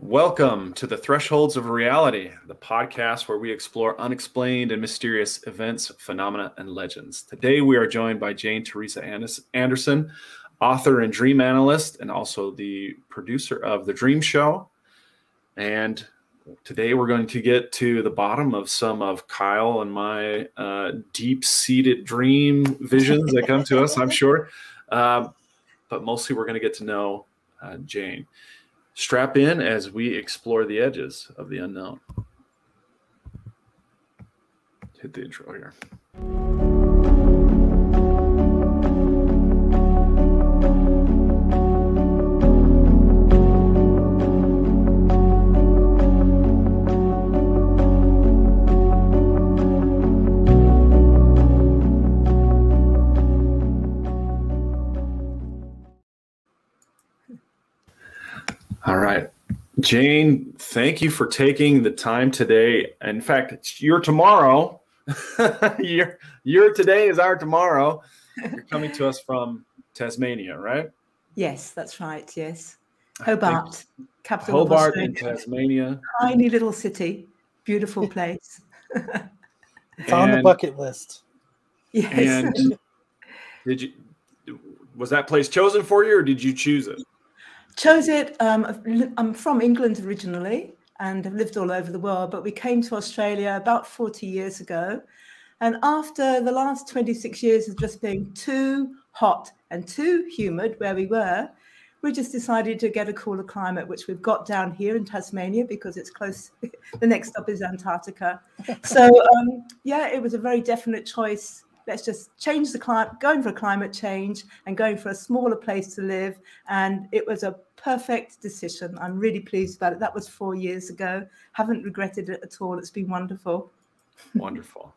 Welcome to the Thresholds of Reality, the podcast where we explore unexplained and mysterious events, phenomena, and legends. Today we are joined by Jane Teresa Anderson, author and dream analyst, and also the producer of The Dream Show. And today we're going to get to the bottom of some of Kyle and my uh, deep seated dream visions that come to us, I'm sure. Uh, but mostly we're going to get to know uh, Jane. Strap in as we explore the edges of the unknown. Hit the intro here. Jane, thank you for taking the time today. In fact, it's your tomorrow. your, your today is our tomorrow. You're coming to us from Tasmania, right? Yes, that's right. Yes. Hobart, capital Hobart in Tasmania. Tiny little city, beautiful place. it's on the bucket list. Yes. And did you was that place chosen for you or did you choose it? Chose it. Um, I'm from England originally and have lived all over the world, but we came to Australia about 40 years ago. And after the last 26 years of just being too hot and too humid where we were, we just decided to get a cooler climate, which we've got down here in Tasmania because it's close. the next stop is Antarctica. So, um, yeah, it was a very definite choice let's just change the climate, going for climate change and going for a smaller place to live. And it was a perfect decision. I'm really pleased about it. That was four years ago. Haven't regretted it at all. It's been wonderful. Wonderful.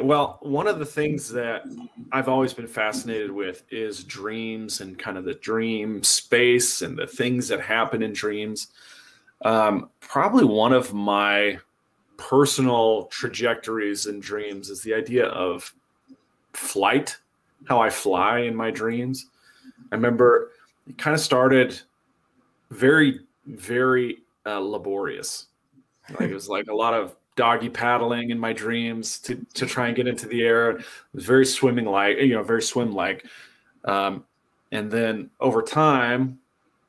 Well, one of the things that I've always been fascinated with is dreams and kind of the dream space and the things that happen in dreams. Um, probably one of my personal trajectories and dreams is the idea of flight, how I fly in my dreams. I remember it kind of started very, very uh, laborious. Like it was like a lot of doggy paddling in my dreams to to try and get into the air. It was very swimming like, you know, very swim like. Um, and then over time,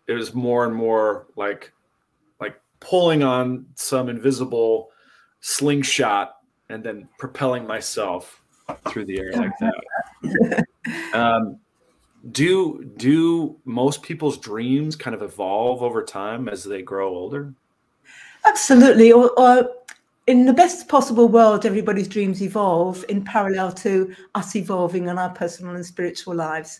it was more and more like like pulling on some invisible slingshot and then propelling myself through the air like that. um, do do most people's dreams kind of evolve over time as they grow older? Absolutely. Or, or in the best possible world, everybody's dreams evolve in parallel to us evolving in our personal and spiritual lives.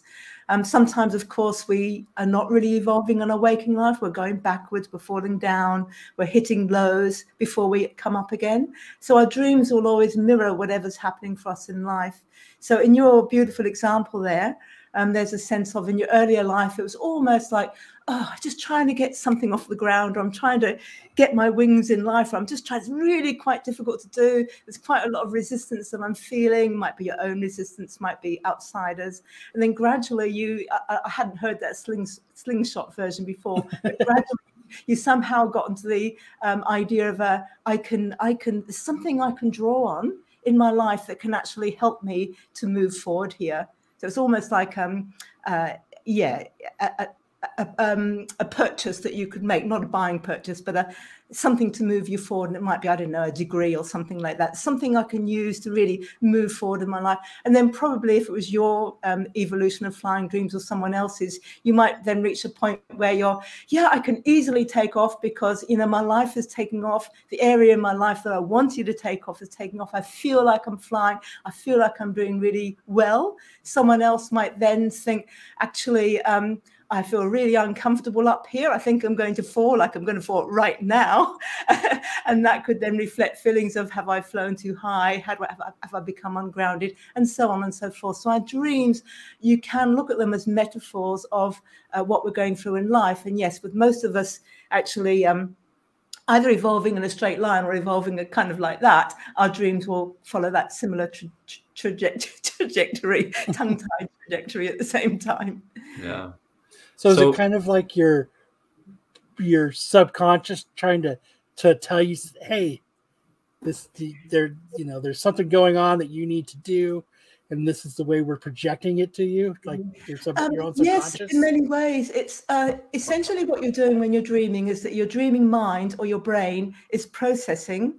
Um, sometimes, of course, we are not really evolving in our waking life. We're going backwards, we're falling down, we're hitting lows before we come up again. So our dreams will always mirror whatever's happening for us in life. So, in your beautiful example there, um, there's a sense of in your earlier life, it was almost like, oh, just trying to get something off the ground, or I'm trying to get my wings in life, or I'm just trying. It's really quite difficult to do. There's quite a lot of resistance that I'm feeling. Might be your own resistance, might be outsiders, and then gradually you. I, I hadn't heard that sling, slingshot version before, but gradually you somehow got into the um, idea of a I can I can there's something I can draw on in my life that can actually help me to move forward here. So it's almost like, um, uh, yeah, a, a, um, a, purchase that you could make, not a buying purchase, but a, something to move you forward. And it might be, I don't know, a degree or something like that. Something I can use to really move forward in my life. And then probably if it was your um, evolution of flying dreams or someone else's, you might then reach a point where you're, yeah, I can easily take off because, you know, my life is taking off. The area in my life that I wanted to take off is taking off. I feel like I'm flying. I feel like I'm doing really well. Someone else might then think, actually, um, I feel really uncomfortable up here. I think I'm going to fall, like I'm going to fall right now. and that could then reflect feelings of have I flown too high? Have I, have, I, have I become ungrounded? And so on and so forth. So our dreams, you can look at them as metaphors of uh, what we're going through in life. And yes, with most of us actually um, either evolving in a straight line or evolving a kind of like that, our dreams will follow that similar tra- tra- trajectory, tongue-tied trajectory at the same time. Yeah. So is so, it kind of like you're your subconscious trying to to tell you, hey, this there you know there's something going on that you need to do and this is the way we're projecting it to you like your, sub, um, your own yes in many ways. It's uh, essentially what you're doing when you're dreaming is that your dreaming mind or your brain is processing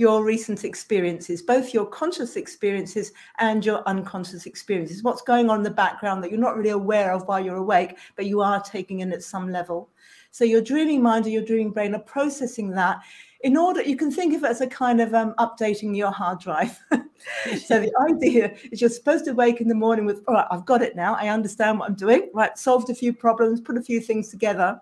your recent experiences both your conscious experiences and your unconscious experiences. What's going on in the background that you're not really aware of while you're awake but you are taking in at some level. So your dreaming mind or your dreaming brain are processing that in order you can think of it as a kind of um, updating your hard drive. So the idea is you're supposed to wake in the morning with all right i've got it now. I understand what i'm doing. Right solved a few problems put a few things together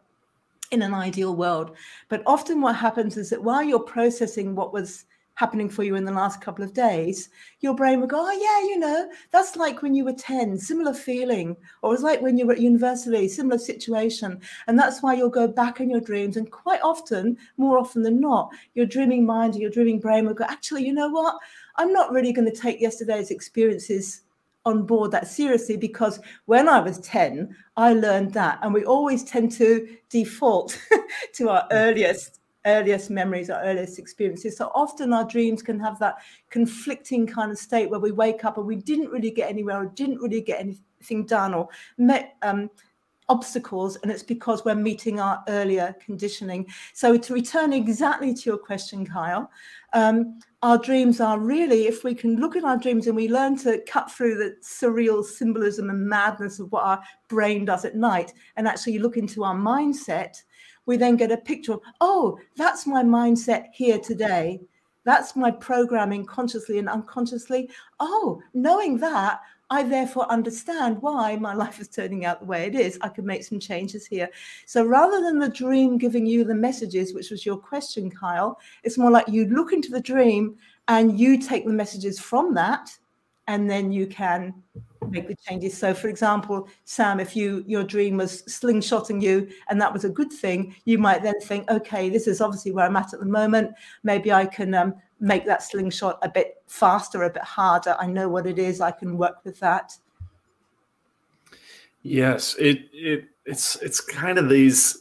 in an ideal world but often what happens is that while you're processing what was happening for you in the last couple of days, your brain will go, oh, yeah, you know, that's like when you were 10, similar feeling. Or it's like when you were at university, similar situation. And that's why you'll go back in your dreams. And quite often, more often than not, your dreaming mind or your dreaming brain will go, actually, you know what? I'm not really going to take yesterday's experiences on board that seriously because when I was 10, I learned that. And we always tend to default to our earliest earliest memories, our earliest experiences. So often our dreams can have that conflicting kind of state where we wake up and we didn't really get anywhere or didn't really get anything done or met um, obstacles. And it's because we're meeting our earlier conditioning. So to return exactly to your question, Kyle, um, our dreams are really, if we can look at our dreams and we learn to cut through the surreal symbolism and madness of what our brain does at night and actually look into our mindset, we then get a picture of, oh, that's my mindset here today. That's my programming consciously and unconsciously. Oh, knowing that, I therefore understand why my life is turning out the way it is. I can make some changes here. So rather than the dream giving you the messages, which was your question, Kyle, it's more like you look into the dream and you take the messages from that and then you can make the changes. So, for example, Sam, if you your dream was slingshotting you and that was a good thing, you might then think, okay, this is obviously where I'm at at the moment. Maybe I can um, make that slingshot a bit faster, a bit harder. I know what it is. I can work with that. Yes, it it it's it's kind of these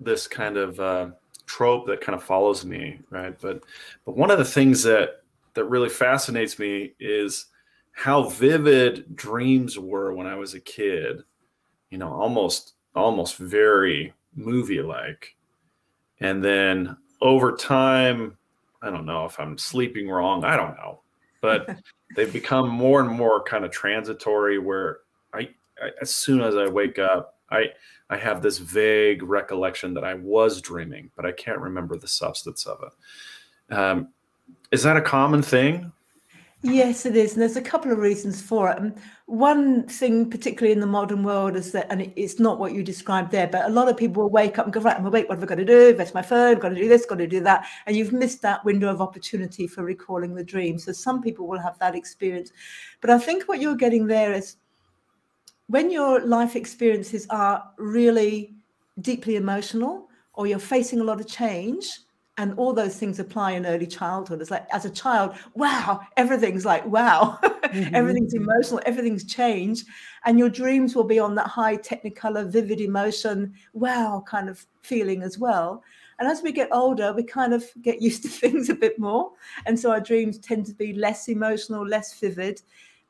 this kind of uh, trope that kind of follows me, right? But but one of the things that that really fascinates me is how vivid dreams were when I was a kid, you know, almost almost very movie like. And then over time, I don't know if I'm sleeping wrong, I don't know. But they've become more and more kind of transitory where I, I as soon as I wake up, I I have this vague recollection that I was dreaming, but I can't remember the substance of it. Um, is that a common thing Yes, it is. And there's a couple of reasons for it. And one thing, particularly in the modern world, is that, and it's not what you described there, but a lot of people will wake up and go, right, I'm awake, what have I got to do? That's my phone, got to do this, got to do that. And you've missed that window of opportunity for recalling the dream. So some people will have that experience. But I think what you're getting there is when your life experiences are really deeply emotional or you're facing a lot of change, and all those things apply in early childhood. It's like as a child wow everything's like wow. Mm-hmm. everything's emotional everything's changed. And your dreams will be on that high technicolor vivid emotion wow kind of feeling as well. And as we get older we kind of get used to things a bit more. And so our dreams tend to be less emotional less vivid.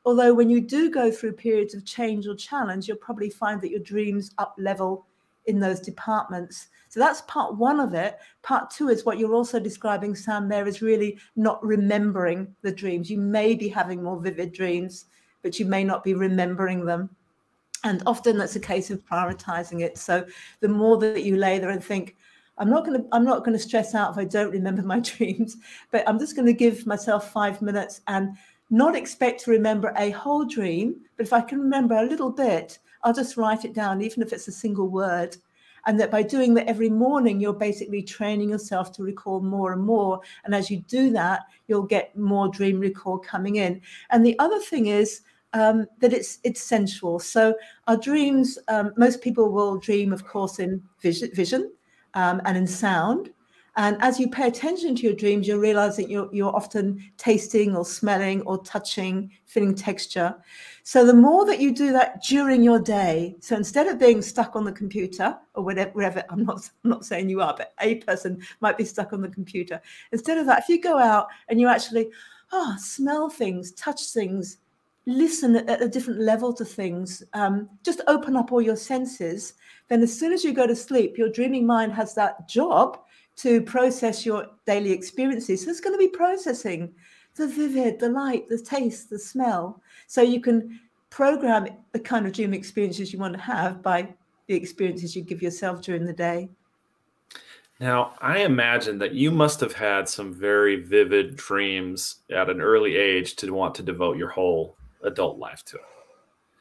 Although when you do go through periods of change or challenge you'll probably find that your dreams up level in those departments so that's part one of it. Part two is what you're also describing, Sam, there is really not remembering the dreams. You may be having more vivid dreams, but you may not be remembering them. And often that's a case of prioritizing it. So the more that you lay there and think, I'm not going to I'm not going to stress out if I don't remember my dreams, but I'm just going to give myself 5 minutes and not expect to remember a whole dream, but if I can remember a little bit, I'll just write it down even if it's a single word. And that by doing that every morning you're basically training yourself to recall more and more. And as you do that you'll get more dream recall coming in. And the other thing is um, that it's it's sensual. So our dreams um, most people will dream of course in vision, vision um, and in sound And as you pay attention to your dreams, you'll realize that you're, you're often tasting or smelling or touching, feeling texture. So the more that you do that during your day, so instead of being stuck on the computer or whatever, wherever, I'm not, I'm not saying you are, but a person might be stuck on the computer. Instead of that, if you go out and you actually, oh, smell things, touch things, listen at a different level to things, um, just open up all your senses, then as soon as you go to sleep, your dreaming mind has that job to process your daily experiences. So it's going to be processing the vivid, the light, the taste, the smell. So you can program the kind of dream experiences you want to have by the experiences you give yourself during the day. Now, I imagine that you must have had some very vivid dreams at an early age to want to devote your whole adult life to it.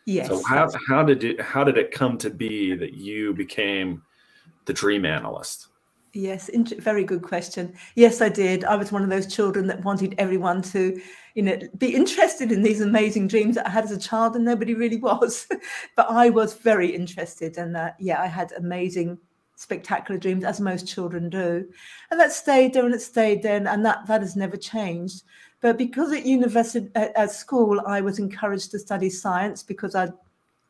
Yes. So how, how did it how did it come to be that you became the dream analyst? Yes, very good question. Yes, I did. I was one of those children that wanted everyone to, you know, be interested in these amazing dreams that I had as a child, and nobody really was. but I was very interested, and uh, yeah, I had amazing, spectacular dreams, as most children do, and that stayed there and it stayed there, and that that has never changed. But because at university, at, at school, I was encouraged to study science because I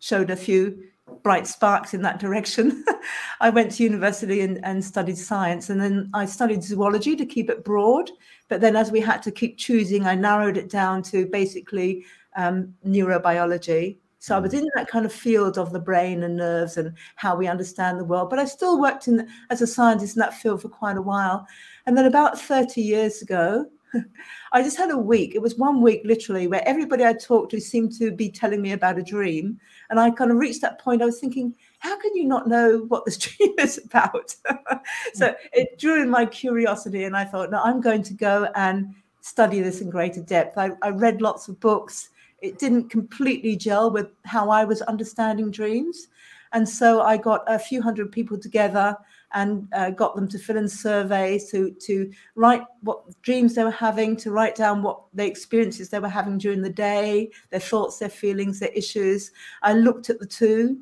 showed a few bright sparks in that direction. I went to university and, and studied science, and then I studied zoology to keep it broad. But then, as we had to keep choosing, I narrowed it down to basically um, neurobiology. So I was mm. in that kind of field of the brain and nerves and how we understand the world. But I still worked in as a scientist in that field for quite a while. And then about 30 years ago, I just had a week. It was one week literally where everybody I talked to seemed to be telling me about a dream. And I kind of reached that point. I was thinking, how can you not know what this dream is about? so mm. it drew in my curiosity. And I thought, no, I'm going to go and study this in greater depth. I, I read lots of books. It didn't completely gel with how I was understanding dreams. And so I got a few hundred people together and uh, got them to fill in surveys to to write what dreams they were having to write down what the experiences they were having during the day their thoughts their feelings their issues. I looked at the two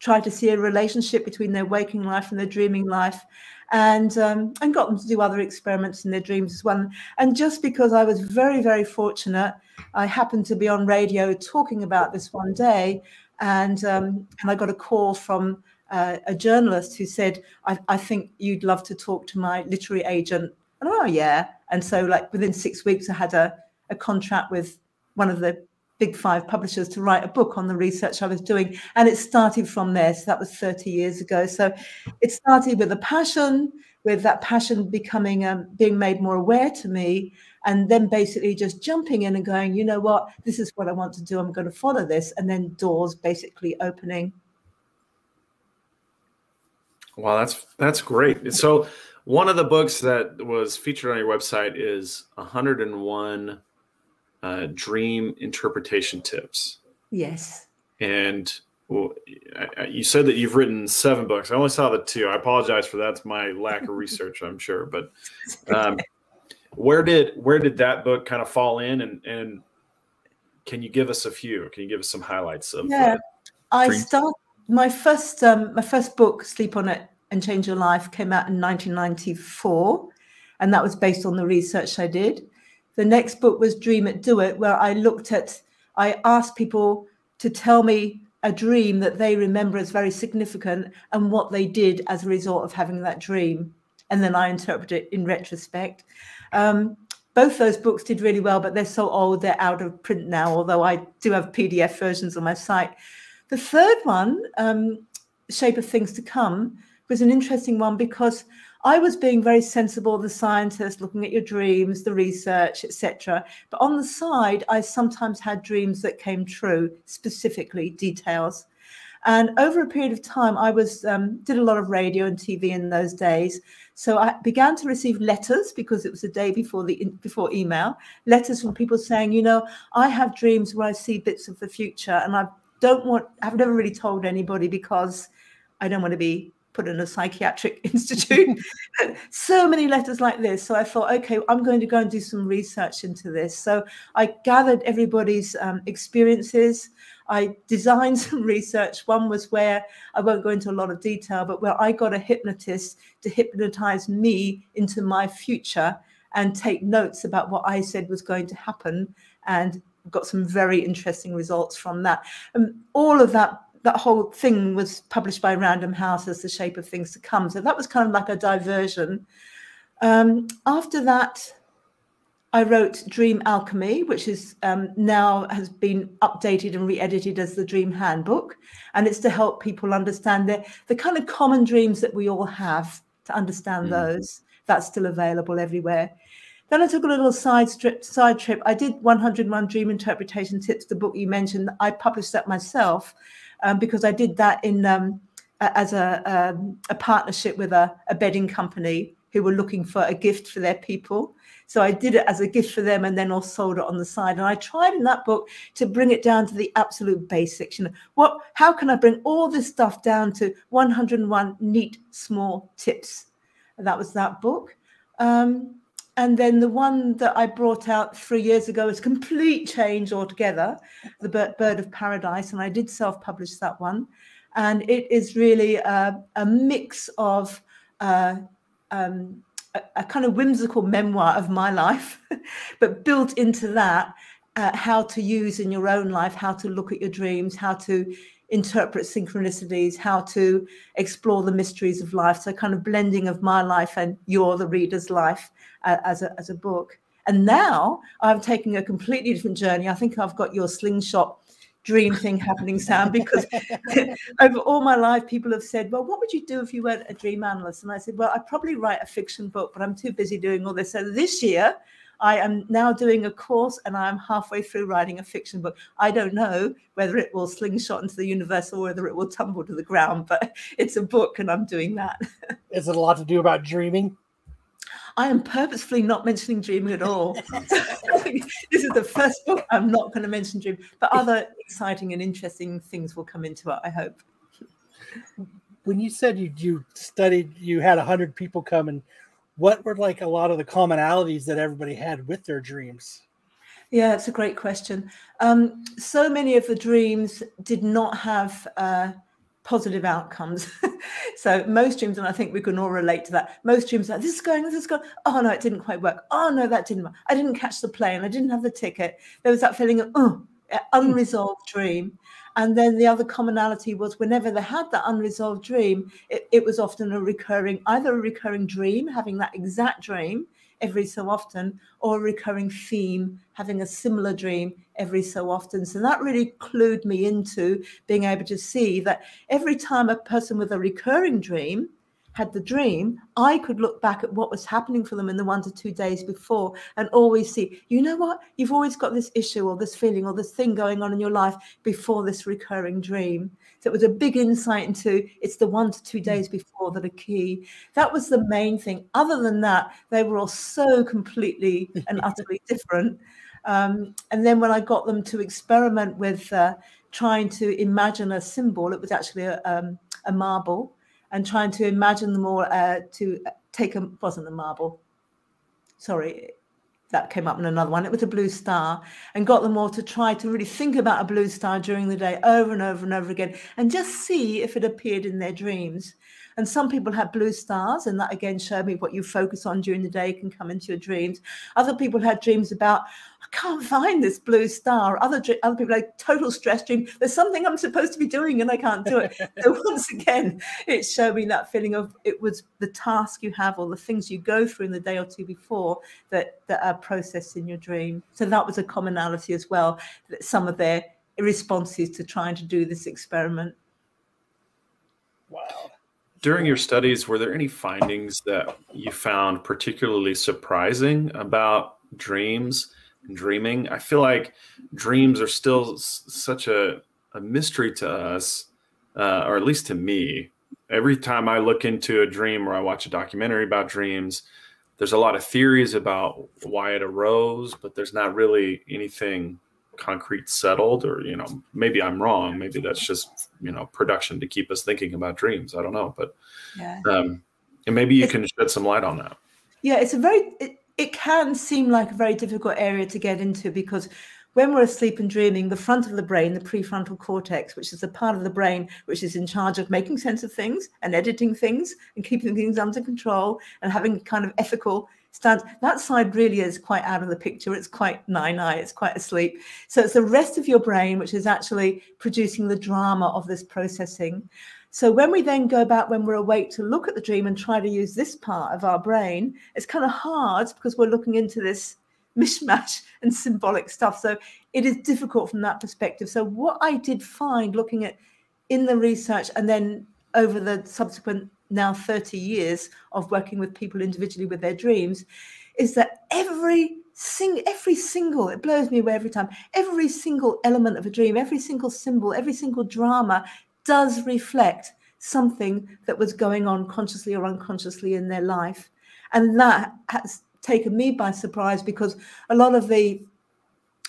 tried to see a relationship between their waking life and their dreaming life and um, and got them to do other experiments in their dreams as well. And just because i was very very fortunate i happened to be on radio talking about this one day and um, and i got a call from uh, a journalist who said, I, I, think you'd love to talk to my literary agent. And oh, yeah. And so, like, within six weeks, I had a, a contract with one of the big five publishers to write a book on the research I was doing. And it started from there. So that was 30 years ago. So it started with a passion, with that passion becoming, um, being made more aware to me. And then basically just jumping in and going, you know what, this is what I want to do. I'm going to follow this. And then doors basically opening. Wow, that's that's great. So one of the books that was featured on your website is 101 uh, dream interpretation tips. Yes. And well, you said that you've written seven books. I only saw the two. I apologize for that. It's my lack of research, I'm sure. But um, where did where did that book kind of fall in? And and can you give us a few? Can you give us some highlights of? Yeah, I started my first um, my first book, Sleep on It and Change Your Life, came out in 1994, and that was based on the research I did. The next book was Dream It, Do It, where I looked at, I asked people to tell me a dream that they remember as very significant and what they did as a result of having that dream. And then I interpret it in retrospect. Um, both those books did really well, but they're so old, they're out of print now, although I do have PDF versions on my site. The third one, um, Shape of Things to Come, was an interesting one because I was being very sensible, the scientist, looking at your dreams, the research, etc. But on the side, I sometimes had dreams that came true, specifically details. And over a period of time, I was um, did a lot of radio and TV in those days. So I began to receive letters because it was the day before the before email. Letters from people saying, you know, I have dreams where I see bits of the future, and I don't want I've never really told anybody because I don't want to be put in a psychiatric institute. so many letters like this. So I thought, okay, I'm going to go and do some research into this. So I gathered everybody's um, experiences. I designed some research. One was where I won't go into a lot of detail, but where I got a hypnotist to hypnotize me into my future and take notes about what I said was going to happen, and got some very interesting results from that. And all of that that whole thing was published by Random House as the shape of things to come. So that was kind of like a diversion. Um, after that, I wrote Dream Alchemy, which is um, now has been updated and re-edited as the Dream Handbook, and it's to help people understand the the kind of common dreams that we all have. To understand mm. those, that's still available everywhere. Then I took a little side trip. Side trip. I did 101 Dream Interpretation Tips, the book you mentioned. I published that myself um, because I did that in um, as a, um, a partnership with a, a bedding company who were looking for a gift for their people. So I did it as a gift for them and then also sold it on the side. And I tried in that book to bring it down to the absolute basics. You know, what how can I bring all this stuff down to 101 neat small tips? And that was that book. Um, and then the one that I brought out three years ago is complete change altogether, the Bird of Paradise, and I did self-publish that one, and it is really a, a mix of uh, um, a, a, kind of whimsical memoir of my life, but built into that, uh, how to use in your own life, how to look at your dreams, how to interpret synchronicities, how to explore the mysteries of life. So, kind of blending of my life and your, the reader's life, uh, as, a, as a book. And now I'm taking a completely different journey. I think I've got your slingshot dream thing happening, Sam, because over all my life, people have said, Well, what would you do if you weren't a dream analyst? And I said, Well, I'd probably write a fiction book, but I'm too busy doing all this. So this year, I am now doing a course and I'm halfway through writing a fiction book. I don't know whether it will slingshot into the universe or whether it will tumble to the ground, but it's a book and I'm doing that. Is it a lot to do about dreaming? I am purposefully not mentioning dreaming at all. this is the first book I'm not going to mention dream, but other exciting and interesting things will come into it, I hope. When you said you, you studied, you had 100 people come, and what were like a lot of the commonalities that everybody had with their dreams? Yeah, it's a great question. Um, so many of the dreams did not have. Uh, positive outcomes. so most dreams, and I think we can all relate to that. Most dreams like this is going, this is going. Oh no, it didn't quite work. Oh no, that didn't work. I didn't catch the plane. I didn't have the ticket. There was that feeling of oh, unresolved dream. And then the other commonality was whenever they had that unresolved dream, it, it was often a recurring, either a recurring dream, having that exact dream, every so often, or a recurring theme, having a similar dream every so often. So that really clued me into being able to see that every time a person with a recurring dream had the dream, I could look back at what was happening for them in the one to two days before and always see, you know what, you've always got this issue or this feeling or this thing going on in your life before this recurring dream. So it was a big insight into it's the one to two days before that are key. That was the main thing. Other than that, they were all so completely and utterly different. Um, and then when I got them to experiment with uh, trying to imagine a symbol, it was actually a, um, a marble and trying to imagine them all uh, to take a wasn't a marble. Sorry that came up in another one. It was a blue star and got them all to try to really think about a blue star during the day over and over and over again and just see if it appeared in their dreams and some people had blue stars, and that again showed me what you focus on during the day can come into your dreams. Other people had dreams about, I can't find this blue star. Other other people had total stress dream. There's something I'm supposed to be doing and I can't do it. so once again, it showed me that feeling of it was the task you have or the things you go through in the day or two before that that are processed in your dream. So that was a commonality as well. That some of their responses to trying to do this experiment. Wow during your studies, were there any findings that you found particularly surprising about dreams and dreaming? I feel like dreams are still such a, a mystery to us, uh, or at least to me. Every time I look into a dream or I watch a documentary about dreams, there's a lot of theories about why it arose, but there's not really anything concrete settled or you know maybe i'm wrong. Maybe that's just you know production to keep us thinking about dreams. I don't know but yeah. um and maybe you it's, can shed some light on that. Yeah it's a very it, it can seem like a very difficult area to get into because when we're asleep and dreaming, the front of the brain, the prefrontal cortex, which is the part of the brain which is in charge of making sense of things and editing things and keeping things under control and having kind of ethical that side really is quite out of the picture. It's quite nine eye, it's quite asleep. So it's the rest of your brain which is actually producing the drama of this processing. So when we then go back when we're awake to look at the dream and try to use this part of our brain, it's kind of hard because we're looking into this mishmash and symbolic stuff. So it is difficult from that perspective. So what I did find looking at in the research and then over the subsequent now 30 years of working with people individually with their dreams is that every sing every single it blows me away every time every single element of a dream every single symbol every single drama does reflect something that was going on consciously or unconsciously in their life. And that has taken me by surprise because a lot of the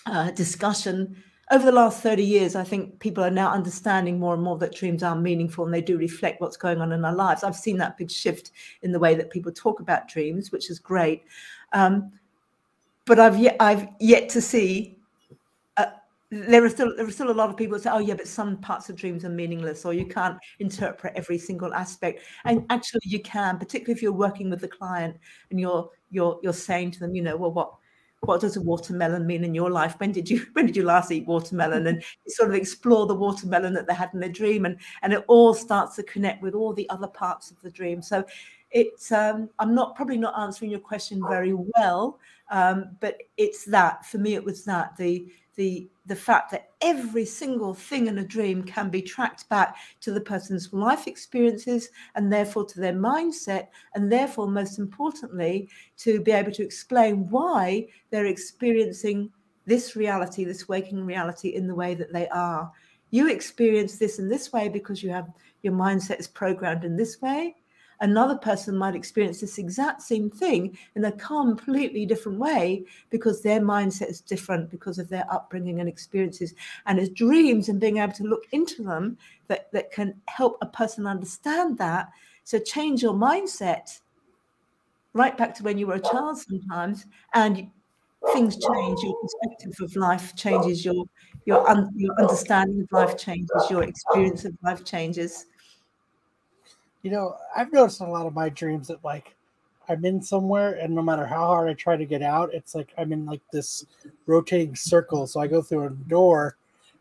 uh, discussion over the last 30 years, I think people are now understanding more and more that dreams are meaningful and they do reflect what's going on in our lives. I've seen that big shift in the way that people talk about dreams, which is great. Um, but I've yet I've yet to see. Uh, there are still there are still a lot of people say, "Oh, yeah, but some parts of dreams are meaningless, or you can't interpret every single aspect." And actually, you can, particularly if you're working with the client and you're you're you're saying to them, you know, well, what what does a watermelon mean in your life? When did you when did you last eat watermelon? And you sort of explore the watermelon that they had in their dream, and and it all starts to connect with all the other parts of the dream. So it's um, I'm not probably not answering your question very well, um, but it's that for me it was that the the the fact that every single thing in a dream can be tracked back to the person's life experiences and therefore to their mindset and therefore most importantly to be able to explain why they're experiencing this reality this waking reality in the way that they are. You experience this in this way because you have your mindset is programmed in this way another person might experience this exact same thing in a completely different way because their mindset is different because of their upbringing and experiences and his dreams and being able to look into them that, that can help a person understand that. So change your mindset right back to when you were a child sometimes and things change your perspective of life changes your your, un, your understanding of life changes your experience of life changes you know, I've noticed a lot of my dreams that like I'm in somewhere, and no matter how hard I try to get out, it's like I'm in like this rotating circle. So I go through a door,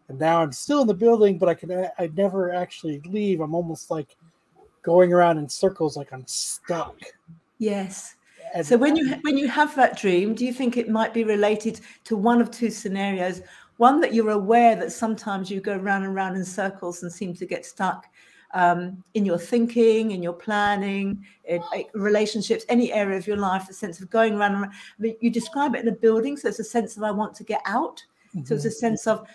and now I'm still in the building, but I can I never actually leave. I'm almost like going around in circles, like I'm stuck. Yes. And so when you when you have that dream, do you think it might be related to one of two scenarios? One that you're aware that sometimes you go round and round in circles and seem to get stuck, um, in your thinking, in your planning, in, in relationships, any area of your life, the sense of going around. around. I mean, you describe it in a building, so it's a sense of I want to get out. Mm-hmm. So it's a mm-hmm. sense of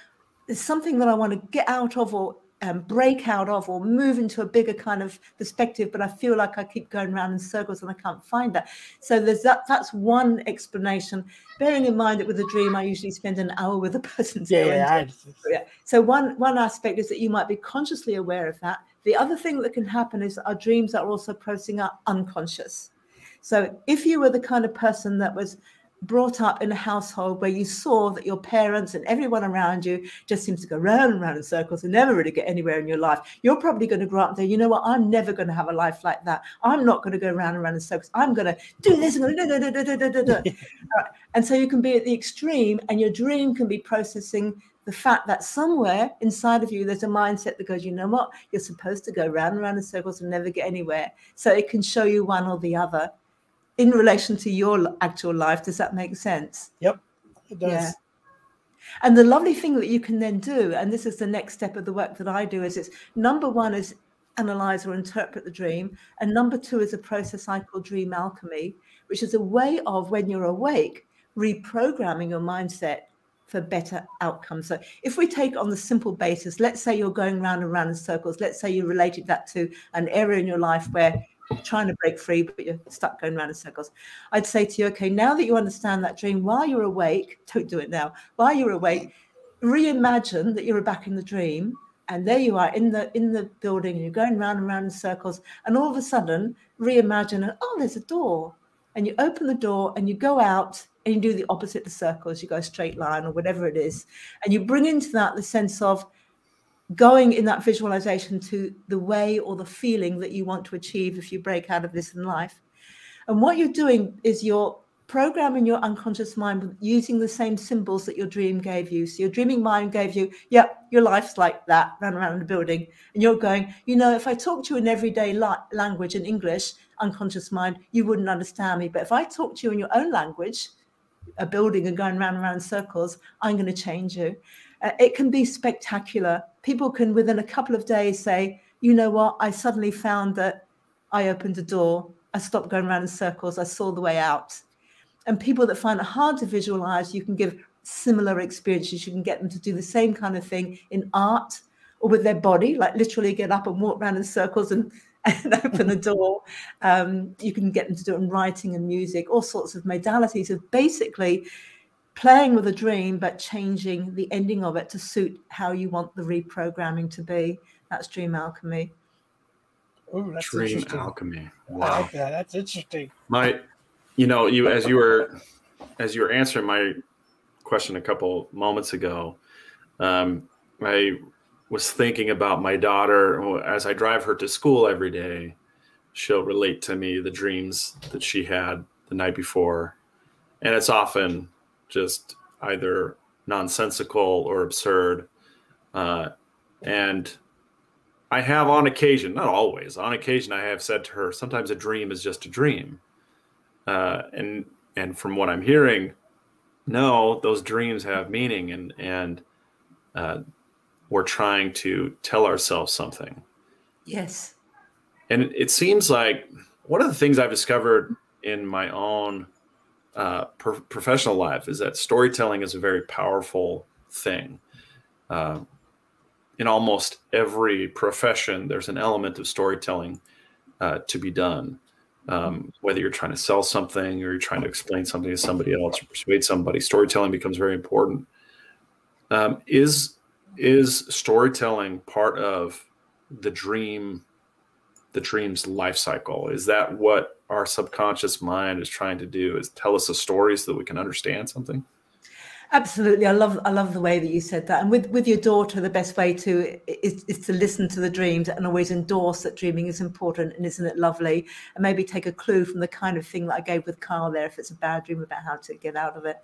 there's something that I want to get out of or um, break out of or move into a bigger kind of perspective but i feel like i keep going around in circles and i can't find that so there's that that's one explanation bearing in mind that with a dream i usually spend an hour with a person yeah, yeah, yeah so one one aspect is that you might be consciously aware of that the other thing that can happen is our dreams are also processing our unconscious. So if you were the kind of person that was brought up in a household where you saw that your parents and everyone around you just seems to go round and round in circles and never really get anywhere in your life, you're probably going to grow up and say, you know what, I'm never going to have a life like that. I'm not going to go round and round in circles. I'm going to do this. And, and so you can be at the extreme and your dream can be processing the fact that somewhere inside of you there's a mindset that goes, you know what, you're supposed to go round and round in circles and never get anywhere. So it can show you one or the other in relation to your actual life. Does that make sense? Yep, it does. Yeah. And the lovely thing that you can then do, and this is the next step of the work that I do, is it's number one is analyze or interpret the dream. And number two is a process I call dream alchemy, which is a way of when you're awake, reprogramming your mindset for better outcomes. So if we take on the simple basis, let's say you're going round and round in circles, let's say you related that to an area in your life where you're trying to break free, but you're stuck going round in circles. I'd say to you, okay, now that you understand that dream, while you're awake, don't do it now, while you're awake, reimagine that you're back in the dream and there you are in the in the building and you're going round and round in circles and all of a sudden reimagine oh there's a door and you open the door and you go out and you do the opposite to circles, you go straight line or whatever it is. And you bring into that the sense of going in that visualization to the way or the feeling that you want to achieve if you break out of this in life. And what you're doing is you're programming your unconscious mind using the same symbols that your dream gave you. So your dreaming mind gave you, yeah, your life's like that, run around the building. And you're going, you know, if I talk to you in everyday la- language in English, unconscious mind, you wouldn't understand me. But if I talk to you in your own language, a building and going round and round circles, I'm going to change you. Uh, it can be spectacular. People can, within a couple of days, say, you know what, I suddenly found that I opened a door, I stopped going around in circles, I saw the way out. And people that find it hard to visualize, you can give similar experiences. You can get them to do the same kind of thing in art or with their body, like literally get up and walk around in circles and and open the door. Um, you can get them to do it in writing and music, all sorts of modalities of basically playing with a dream, but changing the ending of it to suit how you want the reprogramming to be. That's dream alchemy. Ooh, that's dream alchemy. Wow, I like that. That's interesting. My, you know, you as you were as you were answering my question a couple moments ago, um, I was thinking about my daughter as I drive her to school every day. She'll relate to me the dreams that she had the night before. And it's often just either nonsensical or absurd. Uh, and I have on occasion, not always, on occasion, I have said to her, sometimes a dream is just a dream. Uh, and and from what I'm hearing, no, those dreams have meaning, and and uh, we're trying to tell ourselves something. Yes. And it, seems like one of the things I've discovered in my own uh, pro- professional life is that storytelling is a very powerful thing. Uh, in almost every profession, there's an element of storytelling uh, to be done. Um, whether you're trying to sell something or you're trying to explain something to somebody else or persuade somebody, storytelling becomes very important. Um, is is storytelling part of the dream the dream's life cycle? Is that what our subconscious mind is trying to do is tell us a story so that we can understand something? Absolutely. I love i love the way that you said that. And with with your daughter the best way to is, is to listen to the dreams and always endorse that dreaming is important and isn't it lovely? And maybe take a clue from the kind of thing that i gave with Kyle there if it's a bad dream about how to get out of it.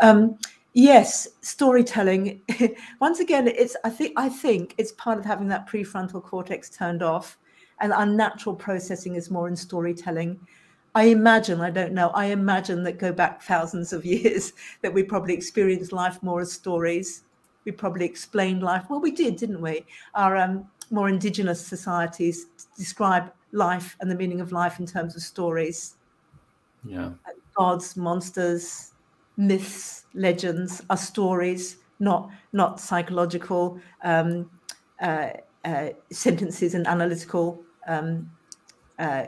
Um, Yes, storytelling. Once again, it's I think I think it's part of having that prefrontal cortex turned off, and our natural processing is more in storytelling. I imagine, I don't know, I imagine that go back thousands of years that we probably experienced life more as stories. We probably explained life. Well, we did, didn't we? Our um, more indigenous societies describe life and the meaning of life in terms of stories. Yeah. Gods, monsters, myths, legends are stories, not not psychological um, uh, uh, sentences and analytical um, uh,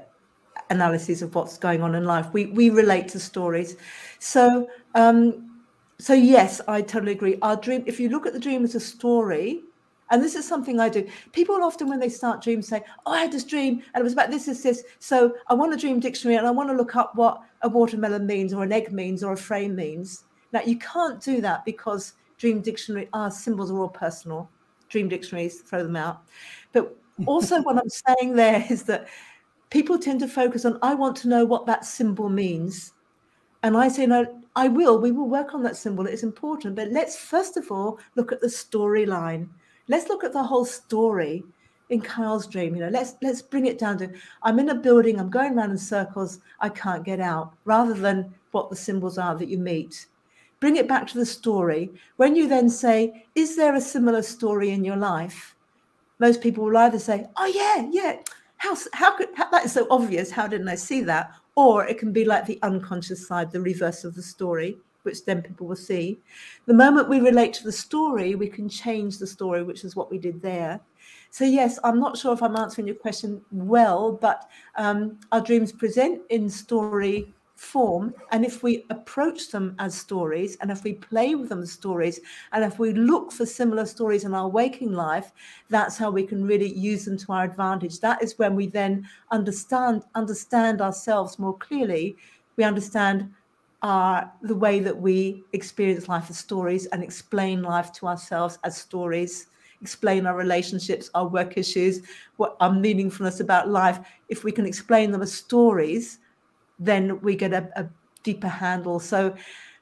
analyses of what's going on in life. We we relate to stories, so um, so yes, I totally agree. Our dream, if you look at the dream as a story, and this is something I do. People often, when they start dreams, say, Oh, I had this dream and it was about this, this, this. So I want a dream dictionary and I want to look up what a watermelon means or an egg means or a frame means. Now, you can't do that because dream dictionary, our symbols are all personal. Dream dictionaries, throw them out. But also, what I'm saying there is that people tend to focus on, I want to know what that symbol means. And I say, no, I will. We will work on that symbol. It is important. But let's first of all look at the storyline let's look at the whole story in Kyle's dream. You know, let's let's bring it down to I'm in a building, I'm going around in circles, I can't get out, rather than what the symbols are that you meet. Bring it back to the story. When you then say, Is there a similar story in your life? Most people will either say, Oh yeah, yeah. How how could how, that is so obvious? How didn't I see that? Or it can be like the unconscious side, the reverse of the story which then people will see. The moment we relate to the story, we can change the story, which is what we did there. So, yes, I'm not sure if I'm answering your question well, but um, our dreams present in story form. And if we approach them as stories, and if we play with them as stories, and if we look for similar stories in our waking life, that's how we can really use them to our advantage. That is when we then understand understand ourselves more clearly. We understand are the way that we experience life as stories and explain life to ourselves as stories explain our relationships our work issues what our meaningfulness about life. If we can explain them as stories then we get a, a deeper handle. So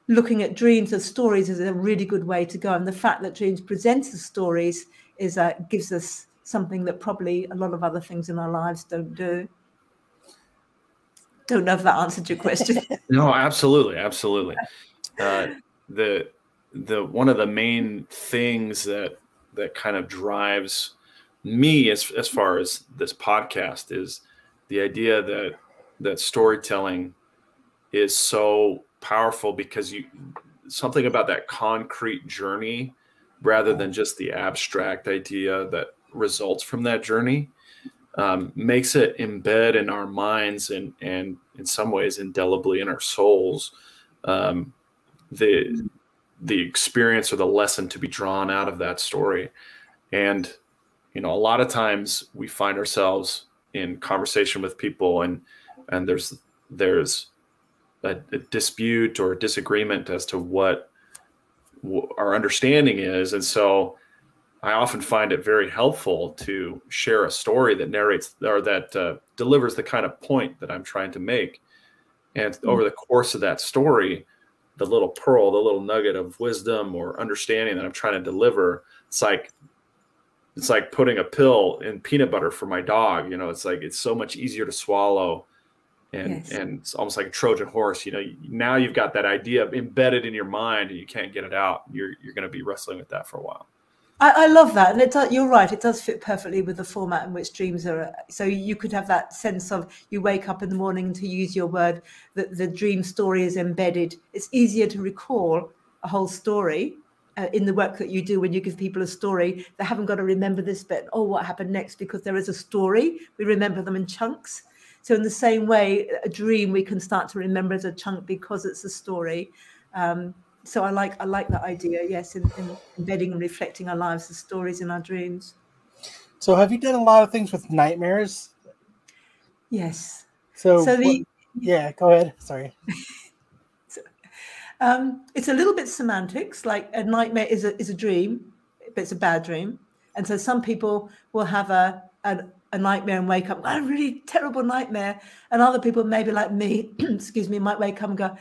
looking at dreams as stories is a really good way to go. And the fact that dreams presents as stories is uh, gives us something that probably a lot of other things in our lives don't do don't know if that answered your question. no, absolutely, absolutely. Uh, the the one of the main things that that kind of drives me as as far as this podcast is the idea that that storytelling is so powerful because you something about that concrete journey rather than just the abstract idea that results from that journey um, makes it embed in our minds and and in some ways indelibly in our souls um, the the experience or the lesson to be drawn out of that story. And you know a lot of times we find ourselves in conversation with people and and there's there's a, a dispute or a disagreement as to what our understanding is. And so I often find it very helpful to share a story that narrates or that uh, delivers the kind of point that I'm trying to make. And mm-hmm. over the course of that story, the little pearl, the little nugget of wisdom or understanding that I'm trying to deliver, it's like it's like putting a pill in peanut butter for my dog. You know, it's like it's so much easier to swallow, and yes. and it's almost like a Trojan horse. You know, now you've got that idea embedded in your mind, and you can't get it out. You're you're going to be wrestling with that for a while. I, I, love that, and it does, you're right. It does fit perfectly with the format in which dreams are. So you could have that sense of you wake up in the morning to use your word that the dream story is embedded. It's easier to recall a whole story uh, in the work that you do when you give people a story. They haven't got to remember this bit. Oh, what happened next? Because there is a story. We remember them in chunks. So in the same way, a dream we can start to remember as a chunk because it's a story. Um, so I like I like that idea. Yes, in, in embedding and reflecting our lives as stories in our dreams. So have you done a lot of things with nightmares? Yes. So, so the, what, yeah, go ahead. Sorry. so, um, it's a little bit semantics. Like a nightmare is a is a dream, but it's a bad dream. And so some people will have a a, a nightmare and wake up, a really terrible nightmare. And other people, maybe like me, excuse me, might wake up and go,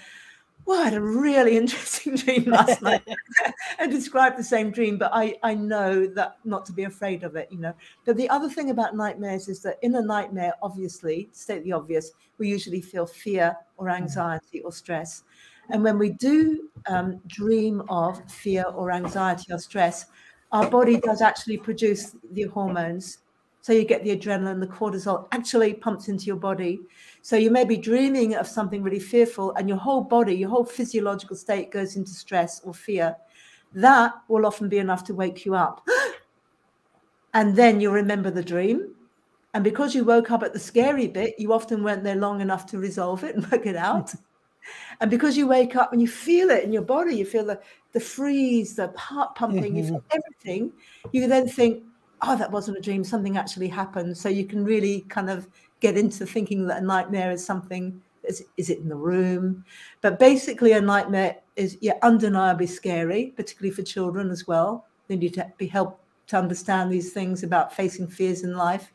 well, I had a really interesting dream last night and described the same dream, but I, I know that not to be afraid of it, you know. But the other thing about nightmares is that in a nightmare, obviously, state the obvious, we usually feel fear or mm. anxiety or stress. And when we do um, dream of fear or anxiety or stress, our body does actually produce the hormones so you get the adrenaline, the cortisol actually pumped into your body. So you may be dreaming of something really fearful, and your whole body, your whole physiological state goes into stress or fear. That will often be enough to wake you up. and then you remember the dream. And because you woke up at the scary bit, you often weren't there long enough to resolve it and work it out. and because you wake up and you feel it in your body, you feel the, the freeze, the heart pumping, mm-hmm. you feel everything, you then think, oh, that wasn't a dream, something actually happened. So you can really kind of get into thinking that a nightmare is something, is, is it in the room? But basically, a nightmare is yeah, undeniably scary, particularly for children as well. They need to be helped to understand these things about facing fears in life.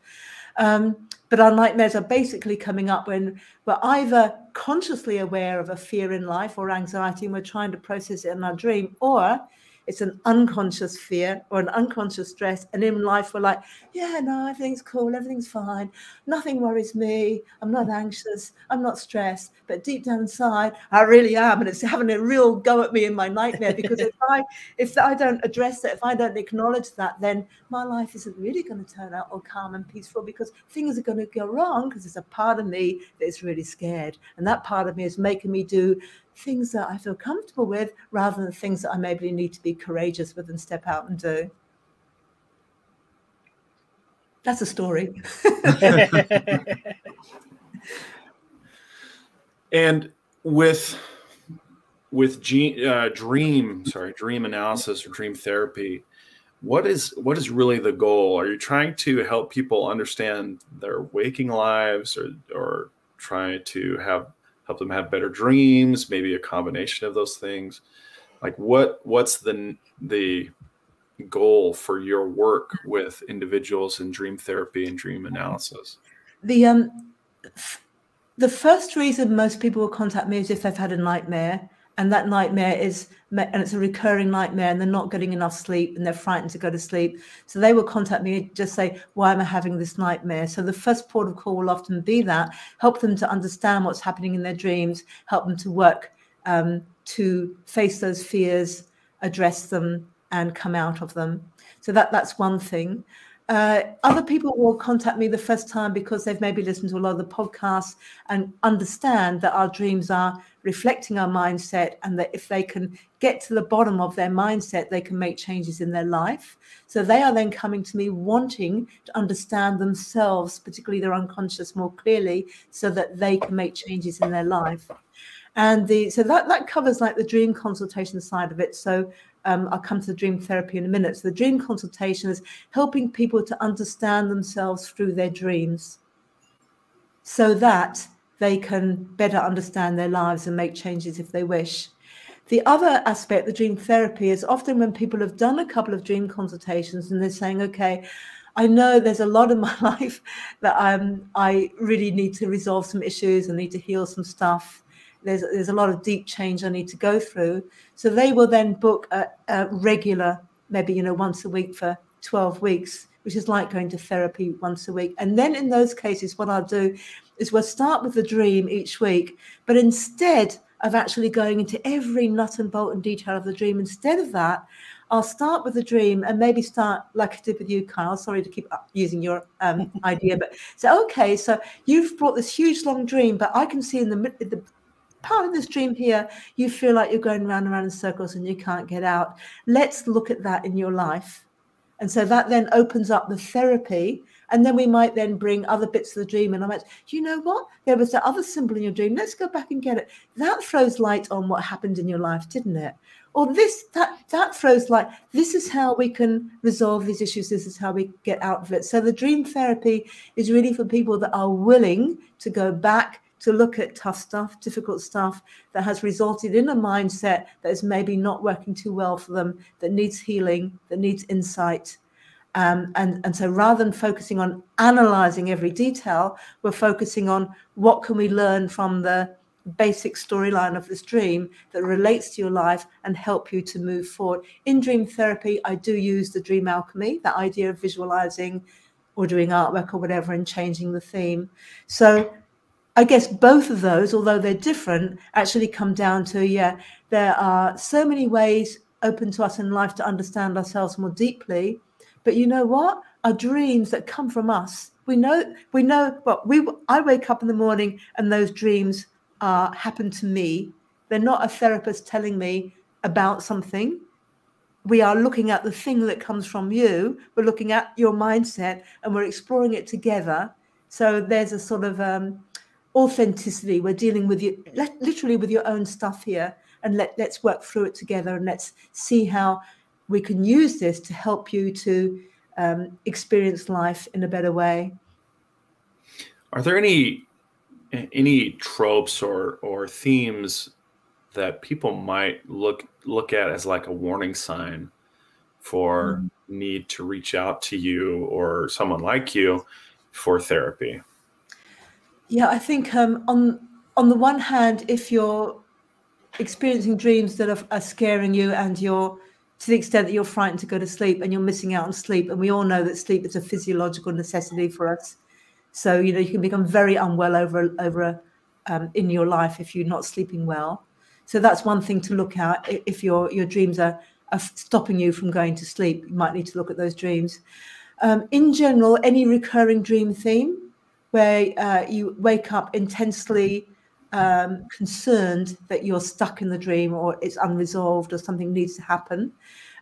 Um, but our nightmares are basically coming up when we're either consciously aware of a fear in life or anxiety and we're trying to process it in our dream, or it's an unconscious fear or an unconscious stress. And in life, we're like, yeah, no, everything's cool, everything's fine, nothing worries me, I'm not anxious, I'm not stressed. But deep down inside, I really am, and it's having a real go at me in my nightmare because if I if I don't address it, if I don't acknowledge that, then my life isn't really going to turn out all calm and peaceful because things are going to go wrong because there's a part of me that is really scared, and that part of me is making me do things that I feel comfortable with rather than things that I maybe need to be courageous with and step out and do. That's a story. and with with gene, uh, dream, sorry, dream analysis or dream therapy, what is what is really the goal? Are you trying to help people understand their waking lives, or or trying to have help them have better dreams, maybe a combination of those things. Like what what's the the goal for your work with individuals in dream therapy and dream analysis? The um the first reason most people will contact me is if they've had a nightmare and that nightmare is and it's a recurring nightmare and they're not getting enough sleep and they're frightened to go to sleep. So they will contact me and just say why am i having this nightmare? So the first port of call will often be that help them to understand what's happening in their dreams help them to work um, to face those fears address them and come out of them. So that that's one thing uh, other people will contact me the first time because they've maybe listened to a lot of the podcasts and understand that our dreams are reflecting our mindset and that if they can get to the bottom of their mindset, they can make changes in their life. So they are then coming to me wanting to understand themselves, particularly their unconscious, more clearly so that they can make changes in their life. And the so that that covers like the dream consultation side of it. So um, I'll come to the dream therapy in a minute. So the dream consultation is helping people to understand themselves through their dreams so that they can better understand their lives and make changes if they wish. The other aspect, the dream therapy, is often when people have done a couple of dream consultations and they're saying, okay, I know there's a lot in my life that um, I really need to resolve some issues and need to heal some stuff there's there's a lot of deep change I need to go through. So they will then book a, a regular, maybe you know once a week for 12 weeks, which is like going to therapy once a week. And then in those cases, what I'll do is we'll start with the dream each week, but instead of actually going into every nut and bolt and detail of the dream, instead of that, I'll start with the dream and maybe start like I did with you, Kyle. Sorry to keep using your um, idea, but so okay, so you've brought this huge long dream, but I can see in the, the part of this dream here, you feel like you're going round and round in circles and you can't get out. Let's look at that in your life. And so that then opens up the therapy. And then we might then bring other bits of the dream. And I might, you know what? There was that other symbol in your dream. Let's go back and get it. That throws light on what happened in your life, didn't it? Or this, that, that throws light. This is how we can resolve these issues. This is how we get out of it. So the dream therapy is really for people that are willing to go back to look at tough stuff, difficult stuff that has resulted in a mindset that is maybe not working too well for them, that needs healing, that needs insight. Um, and, and so rather than focusing on analyzing every detail, we're focusing on what can we learn from the basic storyline of this dream that relates to your life and help you to move forward. In dream therapy, I do use the dream alchemy, the idea of visualizing or doing artwork or whatever and changing the theme. So I guess both of those, although they're different, actually come down to yeah, there are so many ways open to us in life to understand ourselves more deeply. But you know what? Our dreams that come from us. We know, we know. Well, we. I wake up in the morning and those dreams uh, happen to me. They're not a therapist telling me about something. We are looking at the thing that comes from you. We're looking at your mindset and we're exploring it together. So there's a sort of um, authenticity. We're dealing with you literally with your own stuff here, and let let's work through it together, and let's see how we can use this to help you to um, experience life in a better way. Are there any any tropes or or themes that people might look look at as like a warning sign for mm. need to reach out to you or someone like you for therapy? Yeah, I think um, on on the one hand, if you're experiencing dreams that are, are scaring you and you're to the extent that you're frightened to go to sleep and you're missing out on sleep, and we all know that sleep is a physiological necessity for us. So you know you can become very unwell over over um, in your life if you're not sleeping well. So that's one thing to look at. If your your dreams are, are stopping you from going to sleep, you might need to look at those dreams. Um, in general, any recurring dream theme where uh, you wake up intensely um, concerned that you're stuck in the dream or it's unresolved or something needs to happen.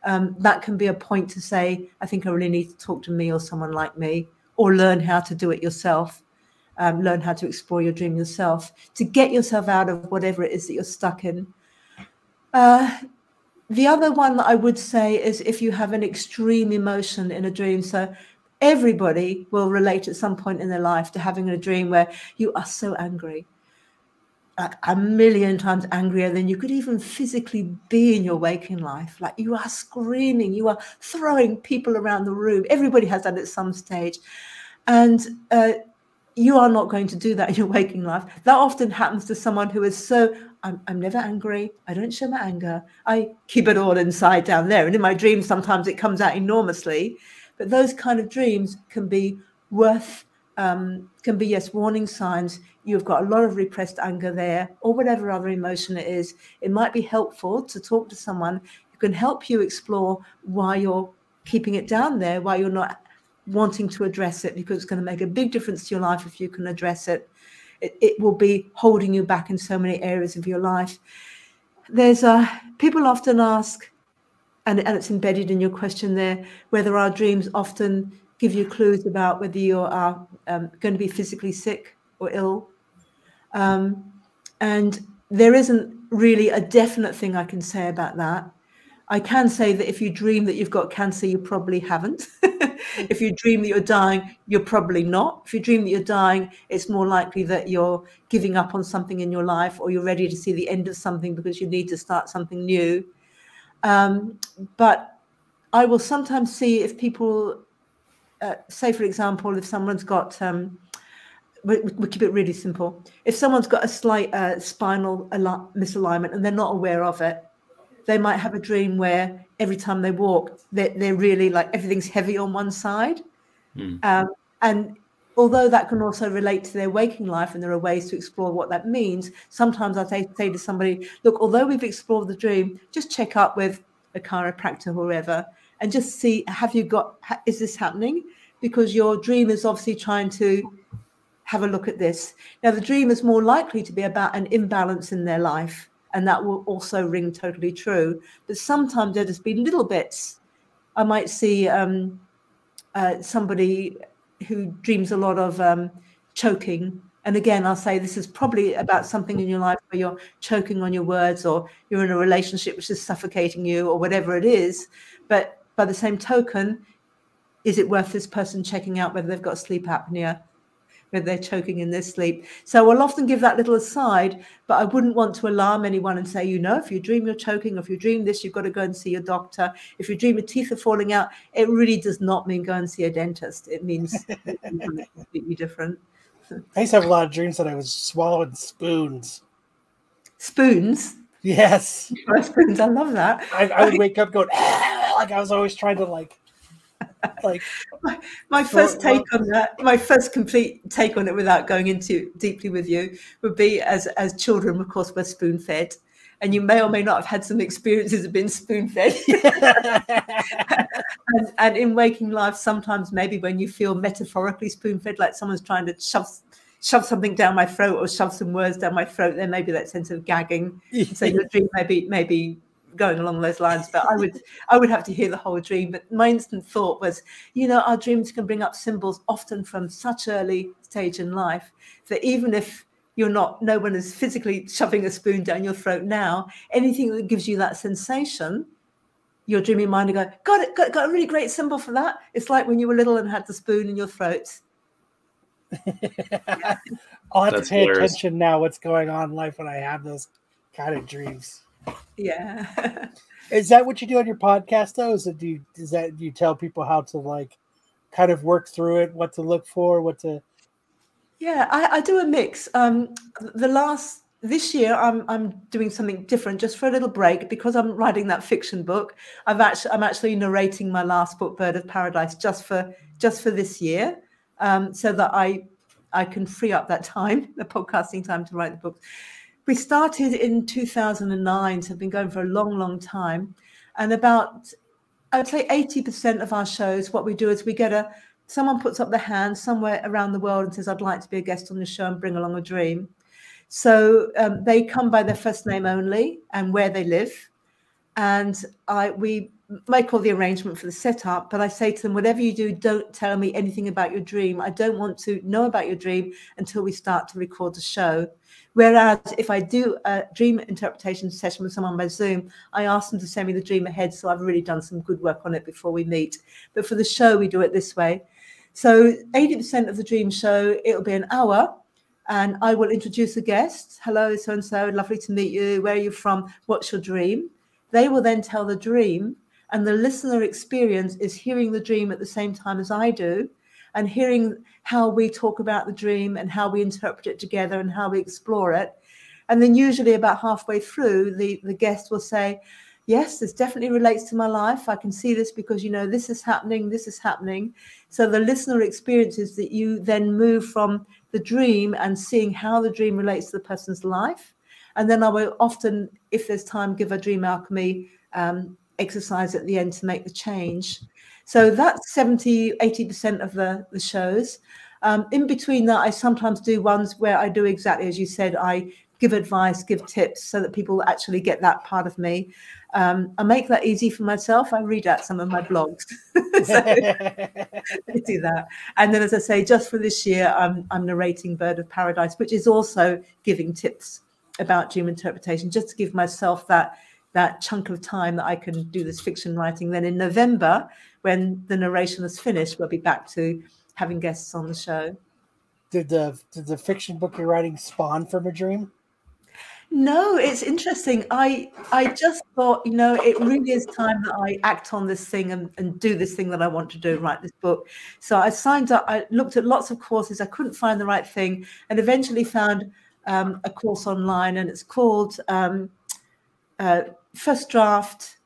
Um, that can be a point to say, I think I really need to talk to me or someone like me, or learn how to do it yourself. Um, learn how to explore your dream yourself to get yourself out of whatever it is that you're stuck in. Uh, the other one that I would say is if you have an extreme emotion in a dream. So everybody will relate at some point in their life to having a dream where you are so angry like a million times angrier than you could even physically be in your waking life. Like you are screaming, you are throwing people around the room. Everybody has that at some stage. And uh, you are not going to do that in your waking life. That often happens to someone who is so, I'm, I'm never angry. I don't show my anger. I keep it all inside down there. And in my dreams, sometimes it comes out enormously. But those kind of dreams can be worth um, can be yes warning signs. You've got a lot of repressed anger there or whatever other emotion it is. It might be helpful to talk to someone who can help you explore why you're keeping it down there why you're not wanting to address it because it's going to make a big difference to your life if you can address it. It, it will be holding you back in so many areas of your life. There's a people often ask and, and it's embedded in your question there whether our dreams often give you clues about whether you are um, going to be physically sick or ill. Um, and there isn't really a definite thing I can say about that. I can say that if you dream that you've got cancer, you probably haven't. if you dream that you're dying, you're probably not. If you dream that you're dying, it's more likely that you're giving up on something in your life or you're ready to see the end of something because you need to start something new. Um, but I will sometimes see if people uh, say, for example, if someone's got, um, we, we, keep it really simple. If someone's got a slight uh, spinal misalignment and they're not aware of it, they might have a dream where every time they walk, they're, they're really like everything's heavy on one side. Mm. Um, and although that can also relate to their waking life and there are ways to explore what that means, sometimes I say, say to somebody, look, although we've explored the dream, just check up with a chiropractor or whoever and just see have you got is this happening? Because your dream is obviously trying to have a look at this. Now the dream is more likely to be about an imbalance in their life and that will also ring totally true. But sometimes there just be little bits. I might see um, uh, somebody who dreams a lot of um, choking. And again i'll say this is probably about something in your life where you're choking on your words or you're in a relationship which is suffocating you or whatever it is. But by the same token, is it worth this person checking out whether they've got sleep apnea, whether they're choking in their sleep? So I'll often give that little aside, but I wouldn't want to alarm anyone and say, you know, if you dream you're choking, or if you dream this, you've got to go and see your doctor. If you dream your teeth are falling out, it really does not mean go and see a dentist. It means completely different. I used to have a lot of dreams that I was swallowing spoons. Spoons? Yes. Spoons, I love that. I, I would wake up going, ah! like I was always trying to like like my, my first take on that my first complete take on it without going into deeply with you would be as as children of course we're spoon fed and you may or may not have had some experiences of being spoon fed and, and, in waking life sometimes maybe when you feel metaphorically spoon fed like someone's trying to shove shove something down my throat or shove some words down my throat then maybe that sense of gagging. So your dream maybe maybe going along those lines but i would i would have to hear the whole dream but my instant thought was you know our dreams can bring up symbols often from such early stage in life that even if you're not no one is physically shoving a spoon down your throat now anything that gives you that sensation your dreaming mind will go got it got, got a really great symbol for that it's like when you were little and had the spoon in your throat oh, I'll have That's to pay hilarious. attention now what's going on in life when I have those kind of dreams. Yeah. is that what you do on your podcast though? Is it do you is that do you tell people how to like kind of work through it, what to look for, what to yeah, I, I do a mix. Um the last this year I'm I'm doing something different just for a little break because I'm writing that fiction book. I've actually I'm actually narrating my last book, Bird of Paradise, just for just for this year, um, so that I I can free up that time, the podcasting time to write the book. We started in 2009, so have been going for a long, long time. And about, I would say 80% of our shows, what we do is we get a, someone puts up their hand somewhere around the world and says, I'd like to be a guest on the show and bring along a dream. So um, they come by their first name only and where they live. And I, we make all the arrangement for the setup, but I say to them, whatever you do, don't tell me anything about your dream. I don't want to know about your dream until we start to record the show. Whereas if I do a dream interpretation session with someone by Zoom, I ask them to send me the dream ahead. So I've really done some good work on it before we meet. But for the show, we do it this way. So 80% of the dream show, it'll be an hour. and I will introduce a guest. Hello, so and so, lovely to meet you. Where are you from? What's your dream? They will then tell the dream, and the listener experience is hearing the dream at the same time as I do, and hearing how we talk about the dream and how we interpret it together and how we explore it. And then, usually, about halfway through, the, the guest will say, Yes, this definitely relates to my life. I can see this because, you know, this is happening, this is happening. So, the listener experiences that you then move from the dream and seeing how the dream relates to the person's life. And then I will often, if there's time, give a dream alchemy um, exercise at the end to make the change. So that's 70, 80% of the, the shows. Um, in between that, I sometimes do ones where I do exactly as you said. I give advice, give tips so that people actually get that part of me. Um, I make that easy for myself. I read out some of my blogs. I do that. And then, as I say, just for this year, I'm, I'm narrating Bird of Paradise, which is also giving tips about dream interpretation, just to give myself that that chunk of time that I can do this fiction writing. Then in November, when the narration is finished, we'll be back to having guests on the show. Did the did the fiction book you're writing spawn from a dream? No, it's interesting. I I just thought, you know, it really is time that I act on this thing and, and do this thing that I want to do, write this book. So I signed up, I looked at lots of courses, I couldn't find the right thing, and eventually found um, a course online, and it's called um, uh, First Draft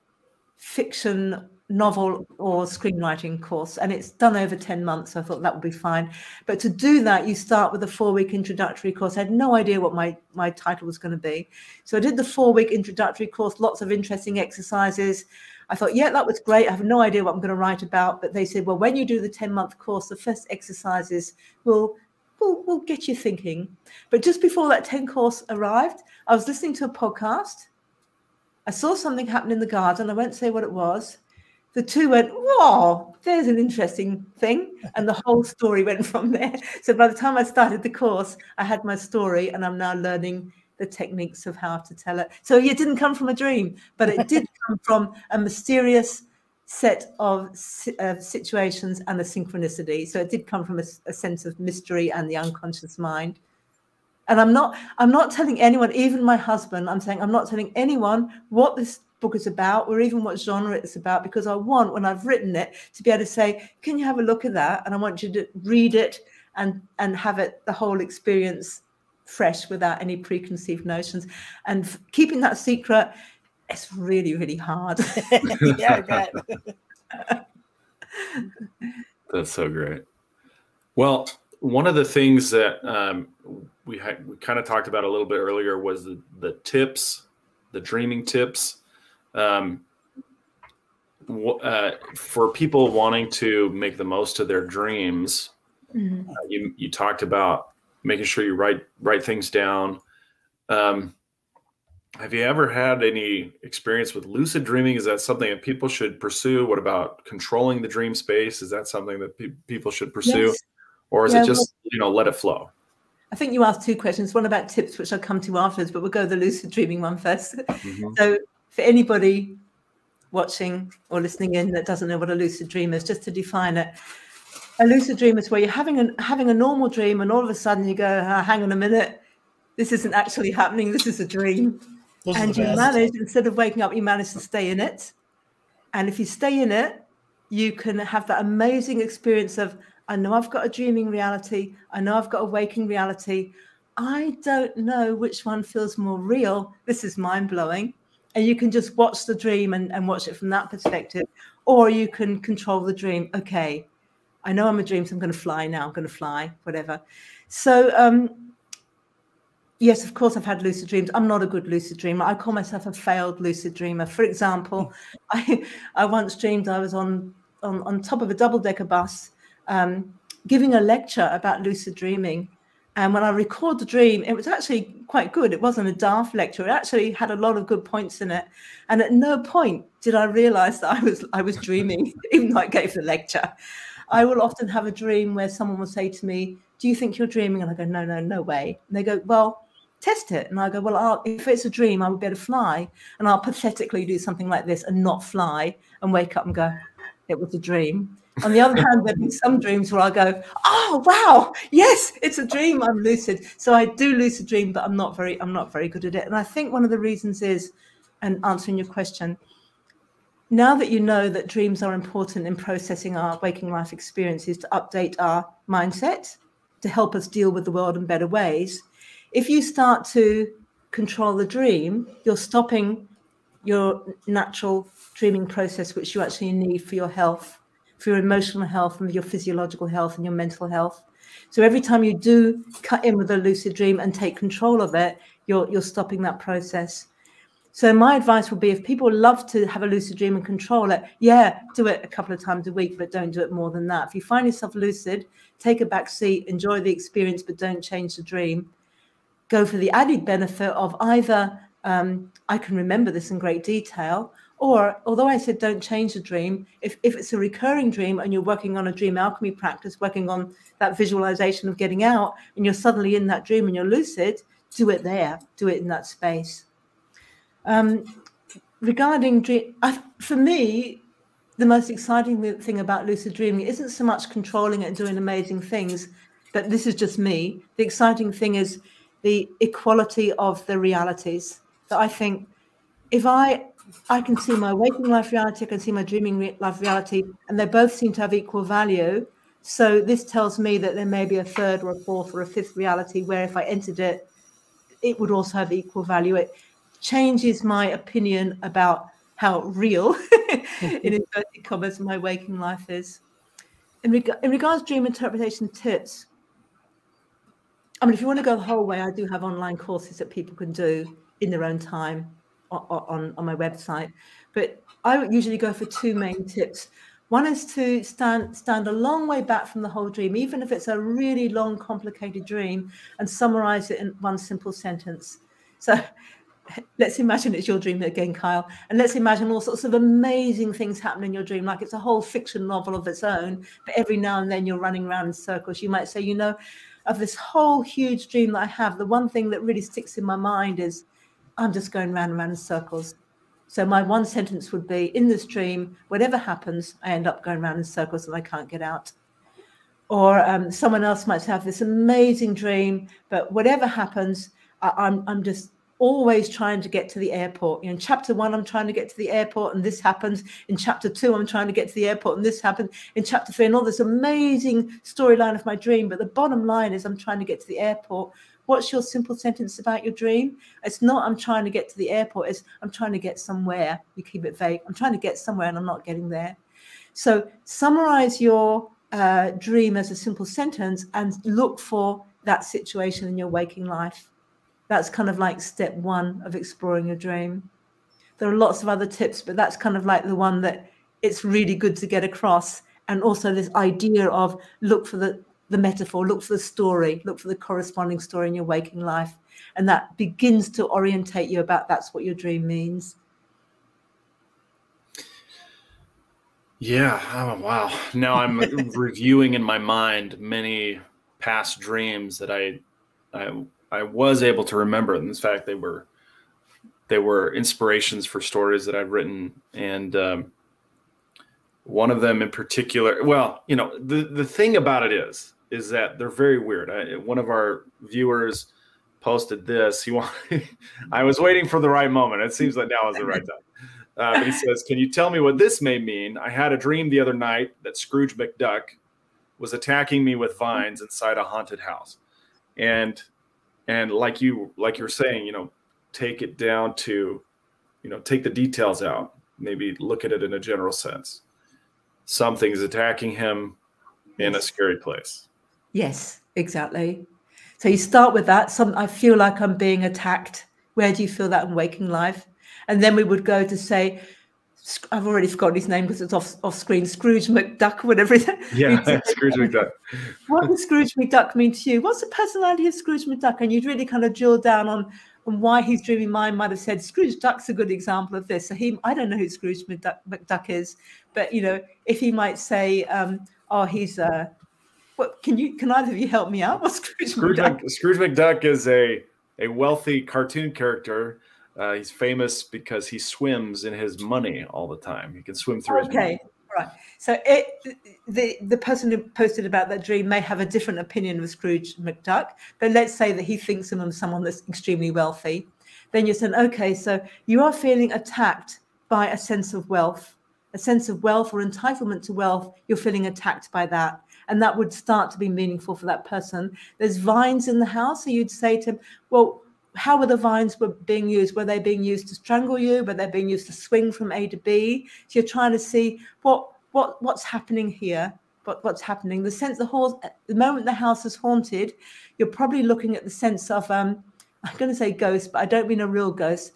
Fiction novel or screenwriting course and it's done over 10 months so i thought that would be fine. But to do that you start with a four week introductory course. I had no idea what my my title was going to be. So i did the four week introductory course lots of interesting exercises. I thought yeah that was great. I have no idea what i'm going to write about. But they said well when you do the 10 month course the first exercises will will will get you thinking. But just before that 10 course arrived i was listening to a podcast. I saw something happen in the garden. I won't say what it was the two went, whoa, there's an interesting thing. And the whole story went from there. So by the time I started the course, I had my story and I'm now learning the techniques of how to tell it. So it didn't come from a dream, but it did come from a mysterious set of uh, situations and a synchronicity. So it did come from a, a sense of mystery and the unconscious mind. And I'm not, I'm not telling anyone, even my husband, I'm saying I'm not telling anyone what this book is about or even what genre it's about because I want when I've written it to be able to say, can you have a look at that? And I want you to read it and and have it the whole experience fresh without any preconceived notions. And keeping that secret, it's really, really hard. yeah, That's so great. Well, one of the things that um, we had, we kind of talked about a little bit earlier was the, the tips, the dreaming tips um, uh, for people wanting to make the most of their dreams, mm-hmm. uh, you you talked about making sure you write write things down. Um, have you ever had any experience with lucid dreaming? Is that something that people should pursue? What about controlling the dream space? Is that something that pe- people should pursue, yes. or is yeah, it just well, you know let it flow? I think you asked two questions. One about tips, which I'll come to afterwards, but we'll go the lucid dreaming one first. Mm-hmm. So for anybody watching or listening in that doesn't know what a lucid dream is, just to define it. A lucid dream is where you're having a, having a normal dream and all of a sudden you go, oh, hang on a minute, this isn't actually happening, this is a dream. Those and you manage, instead of waking up, you manage to stay in it. And if you stay in it, you can have that amazing experience of, I know I've got a dreaming reality, I know I've got a waking reality. I don't know which one feels more real. This is mind blowing and you can just watch the dream and, and watch it from that perspective or you can control the dream. Okay i know i'm a dream so i'm going to fly now i'm going to fly whatever. So um yes of course i've had lucid dreams. I'm not a good lucid dreamer. I call myself a failed lucid dreamer. For example i i once dreamed i was on on, on top of a double decker bus um, giving a lecture about lucid dreaming. And when I record the dream, it was actually quite good. It wasn't a daft lecture. It actually had a lot of good points in it. And at no point did I realize that I was I was dreaming, even though I gave the lecture. I will often have a dream where someone will say to me, Do you think you're dreaming? And I go, No, no, no way. And they go, Well, test it. And I go, Well, I'll, if it's a dream, I would be able to fly. And I'll pathetically do something like this and not fly and wake up and go, It was a dream. On the other hand, there'll be some dreams where I go, "Oh wow, yes, it's a dream. I'm lucid." So I do lucid dream, but I'm not very, I'm not very good at it. And I think one of the reasons is, and answering your question, now that you know that dreams are important in processing our waking life experiences to update our mindset, to help us deal with the world in better ways, if you start to control the dream, you're stopping your natural dreaming process, which you actually need for your health for your emotional health and your physiological health and your mental health. So every time you do cut in with a lucid dream and take control of it, you're you're stopping that process. So my advice would be if people love to have a lucid dream and control it, yeah, do it a couple of times a week, but don't do it more than that. If you find yourself lucid, take a back seat, enjoy the experience, but don't change the dream. Go for the added benefit of either um, I can remember this in great detail, or although I said don't change the dream, if, if it's a recurring dream and you're working on a dream alchemy practice, working on that visualization of getting out, and you're suddenly in that dream and you're lucid, do it there, do it in that space. Um, regarding dream, I, for me, the most exciting thing about lucid dreaming isn't so much controlling it and doing amazing things, but this is just me. The exciting thing is the equality of the realities. That I think if I I can see my waking life reality, I can see my dreaming life reality, and they both seem to have equal value. So this tells me that there may be a third or a fourth or a fifth reality where if I entered it, it would also have equal value. It changes my opinion about how real, mm-hmm. in inverted commas, my waking life is. In, reg- in regards to dream interpretation tips, I mean, if you want to go the whole way, I do have online courses that people can do in their own time on, on my website. But I usually go for two main tips. One is to stand stand a long way back from the whole dream, even if it's a really long, complicated dream, and summarize it in one simple sentence. So let's imagine it's your dream again, Kyle, and let's imagine all sorts of amazing things happen in your dream, like it's a whole fiction novel of its own. But every now and then you're running around in circles. You might say, you know, of this whole huge dream that I have, the one thing that really sticks in my mind is I'm just going round and round in circles. So my one sentence would be in this dream, whatever happens, I end up going round in circles and I can't get out. Or um, someone else might have this amazing dream, but whatever happens, I, I'm, I'm just always trying to get to the airport. You know, in chapter one, I'm trying to get to the airport and this happens. In chapter two, I'm trying to get to the airport and this happened. In chapter three, and all this amazing storyline of my dream. But the bottom line is I'm trying to get to the airport What's your simple sentence about your dream? It's not I'm trying to get to the airport, it's I'm trying to get somewhere. You keep it vague. I'm trying to get somewhere and I'm not getting there. So summarize your uh, dream as a simple sentence and look for that situation in your waking life. That's kind of like step one of exploring your dream. There are lots of other tips, but that's kind of like the one that it's really good to get across. And also this idea of look for the the metaphor, look for the story, look for the corresponding story in your waking life. And that begins to orientate you about that's what your dream means. Yeah. Oh, wow. Now I'm reviewing in my mind many past dreams that I, I, I was able to remember. And in fact, they were, they were inspirations for stories that I've written. And, um, one of them in particular, well, you know, the, the thing about it is, is that they're very weird. I, one of our viewers posted this. He wanted, I was waiting for the right moment. It seems like now is the right time. Uh, but he says, "Can you tell me what this may mean? I had a dream the other night that Scrooge McDuck was attacking me with vines inside a haunted house, and and like you like you're saying, you know, take it down to, you know, take the details out. Maybe look at it in a general sense. Something's attacking him in a scary place." Yes, exactly. So you start with that. Some I feel like I'm being attacked. Where do you feel that in waking life? And then we would go to say, I've already forgotten his name because it's off, off screen. Scrooge McDuck, whatever. Yeah, Scrooge McDuck. what does Scrooge McDuck mean to you? What's the personality of Scrooge McDuck? And you'd really kind of drill down on, on why he's dreaming mind might have said Scrooge Duck's a good example of this. So he, I don't know who Scrooge McDuck, McDuck is, but you know, if he might say, um, oh, he's uh, what can you? Can either of you help me out? What's Scrooge, Scrooge McDuck? Scrooge McDuck is a a wealthy cartoon character. Uh, he's famous because he swims in his money all the time. He can swim through okay. his money. Right. So it, the the person who posted about that dream may have a different opinion of Scrooge McDuck, but let's say that he thinks of him as someone that's extremely wealthy. Then you're saying, okay, so you are feeling attacked by a sense of wealth, a sense of wealth or entitlement to wealth. You're feeling attacked by that. And that would start to be meaningful for that person. There's vines in the house. So you'd say to him, well, how were the vines were being used? Were they being used to strangle you? Were they being used to swing from A to B? So you're trying to see what what what's happening here. What, what's happening? The sense the whole the moment the house is haunted, you're probably looking at the sense of um, I'm going to say ghost, but I don't mean a real ghost.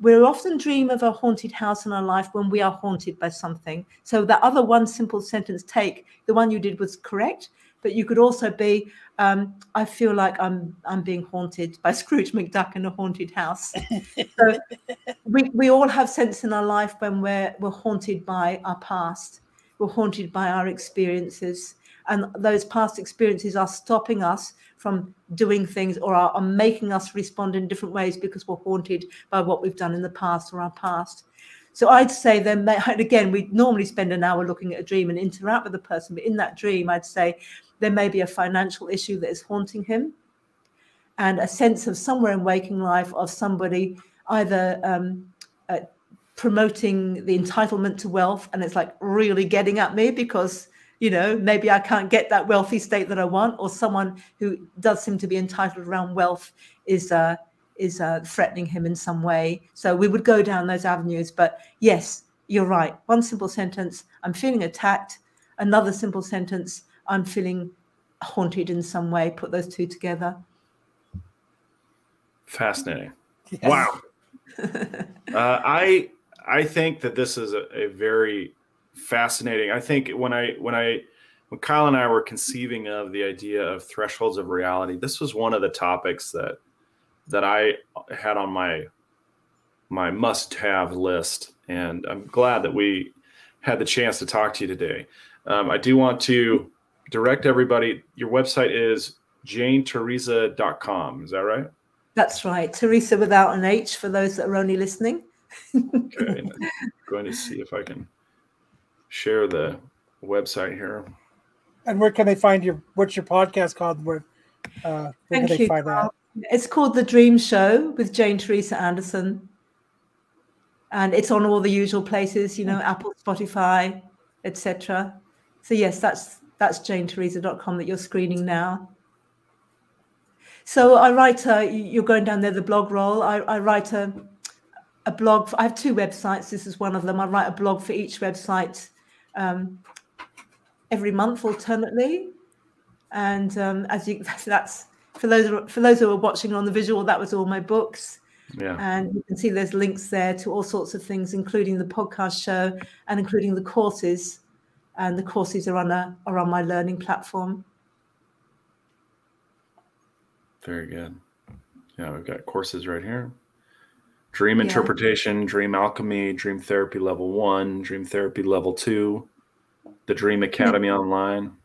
We often dream of a haunted house in our life when we are haunted by something. So that other one simple sentence take, the one you did was correct, but you could also be, um, I feel like I'm I'm being haunted by Scrooge McDuck in a haunted house. so we, we all have sense in our life when we're we're haunted by our past. We're haunted by our experiences. And those past experiences are stopping us from doing things or are, are making us respond in different ways because we're haunted by what we've done in the past or our past. So I'd say then, again, we normally spend an hour looking at a dream and interact with the person, but in that dream, I'd say there may be a financial issue that is haunting him and a sense of somewhere in waking life of somebody either um, uh, promoting the entitlement to wealth and it's like really getting at me because you know maybe i can't get that wealthy state that i want or someone who does seem to be entitled around wealth is uh, is uh, threatening him in some way. So we would go down those avenues. But yes you're right. One simple sentence i'm feeling attacked. Another simple sentence i'm feeling haunted in some way. Put those two together. Fascinating. Yes. wow. Uh, i i think that this is a, a very fascinating. I think when I when I when Kyle and I were conceiving of the idea of thresholds of reality, this was one of the topics that that I had on my my must-have list, and I'm glad that we had the chance to talk to you today. Um, I do want to direct everybody. Your website is janeteresa.com. Is that right? That's right. Teresa without an H for those that are only listening. okay. I'm going to see if I can share the website here. And where can they find your what's your podcast called? Where, uh, where Thank can they you. find that? It's called The Dream Show with Jane Teresa Anderson. And it's on all the usual places, you know, Apple, Spotify, etc. So yes, that's that's janeteresa.com that you're screening now. So I write a, you're going down there the blog roll. I, I write a a blog. I have two websites. This is one of them. I write a blog for each website um, every month alternately. And um, as you, that's for those for those who are watching on the visual, that was all my books. Yeah. And you can see there's links there to all sorts of things, including the podcast show and including the courses. And the courses are on a are on my learning platform. Very good. Yeah, we've got courses right here. Dream interpretation, yeah. dream alchemy, dream therapy level one, dream therapy level two, the Dream hmm. Academy yeah. online.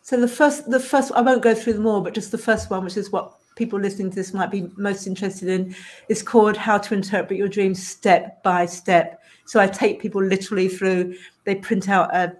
So the first, the first, I won't go through them all, but just the first one, which is what people listening to this might be most interested in, is called "How to Interpret Your Dreams Step by Step." So I take people literally through. They print out a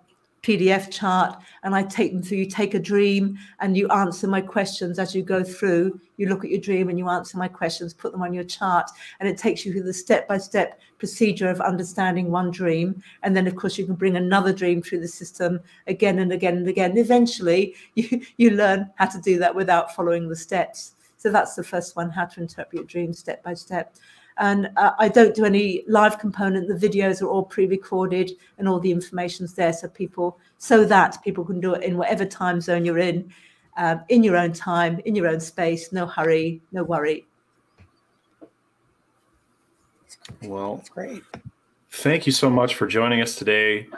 PDF chart and I take them through. You take a dream and you answer my questions as you go through. You look at your dream and you answer my questions, put them on your chart, and it takes you through the step by step procedure of understanding one dream. And then, of course, you can bring another dream through the system again and again and again. Eventually, you, you learn how to do that without following the steps. So that's the first one how to interpret your dream step by step and uh, I don't do any live component. The videos are all pre-recorded and all the information's there, so people so that people can do it in whatever time zone you're in, um, in your own time, in your own space. No hurry, no worry. Well, that's great. Thank you so much for joining us today.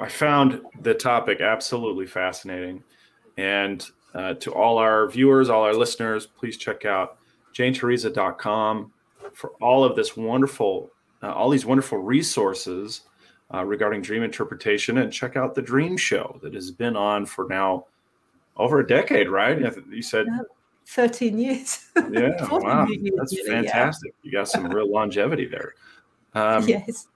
I found the topic absolutely fascinating, and uh, to all our viewers, all our listeners, please check out janeteresa.com for all of this wonderful, uh, all these wonderful resources uh, regarding dream interpretation. And check out the Dream Show that has been on for now over a decade, right? You said 13 years. Yeah, wow. Years, That's fantastic. Yeah. You got some real longevity there. Um, yes.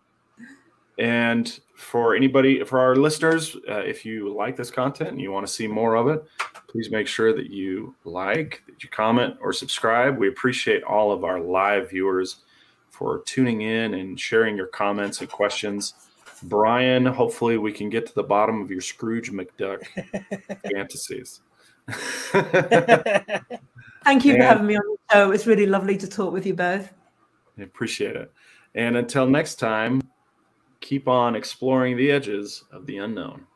And for anybody, for our listeners, uh, if you like this content and you want to see more of it, please make sure that you like, that you comment, or subscribe. We appreciate all of our live viewers for tuning in and sharing your comments and questions. Brian, hopefully we can get to the bottom of your Scrooge McDuck fantasies. Thank you And- for having me on the show. It's really lovely to talk with you both. I appreciate it. And until next time, keep on exploring the edges of the unknown.